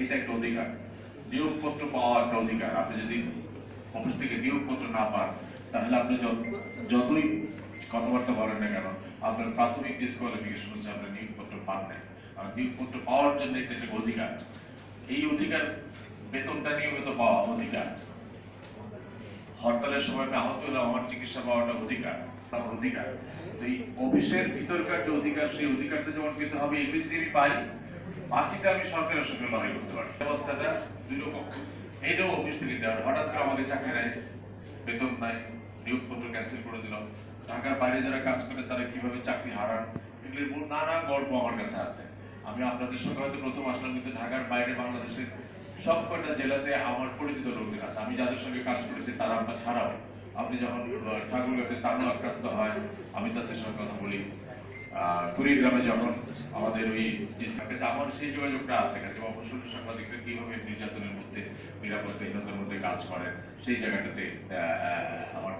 এটা একটা অধিকার। নিয়োগপত্র পাওয়া একটা অধিকার। আপনি যদি অফিস থেকে নিয়োগপত্র না পান, তাহলে আপনি যতই কথাবার্তা বলেন না কেন, আপনার প্রাথমিক ডিসকোয়ালিফিকেশন হচ্ছে আপনার নিয়োগপত্র পান নাই। আর নিয়োগপত্র পাওয়ার জন্য এটা একটা অধিকার। এই অধিকার, বেতনটা নিয়মিত পাওয়া অধিকার। হরতালের সময় আমি আহত হলে আমার চিকিৎসা পাওয়াটা অধিকার অধিকার। এই অফিসের ভিতরকার যে অধিকার, সেই অধিকারটা যেমন পেতে হবে এগুলি যদি পাই। বাকিটা আমি সরকারের সঙ্গে লড়াই করতে পারি ব্যবস্থাটা দুই রকম এইটাও অফিস থেকে দেওয়া। হঠাৎ করে আমাদের চাকরি নেয় বেতন নাই, নিয়োগপত্র ক্যান্সেল করে দিল। ঢাকার বাইরে যারা কাজ করে, তারা কীভাবে চাকরি হারান? এগুলির নানা গল্প আমার কাছে আছে। আমি আপনাদের সঙ্গে হয়তো প্রথম আসলাম, কিন্তু ঢাকার বাইরে বাংলাদেশের সব কয়টা জেলাতে আমার পরিচিত লোকদের আছে। আমি যাদের সঙ্গে কাজ করেছি, তারা আপনার ছাড়াও। আপনি যখন ঠাকুরগাঁতে তানু আক্রান্ত হয়, আমি তাদের সঙ্গে কুড়িগ্রামে যখন আমাদের ওই আমার সেই যোগাযোগটা আছে কাছে অবসর সাংবাদিকরা কীভাবে নির্যাতনের মধ্যে, নিরাপত্তাহীনতার মধ্যে কাজ করেন সেই জায়গাটাতে আমার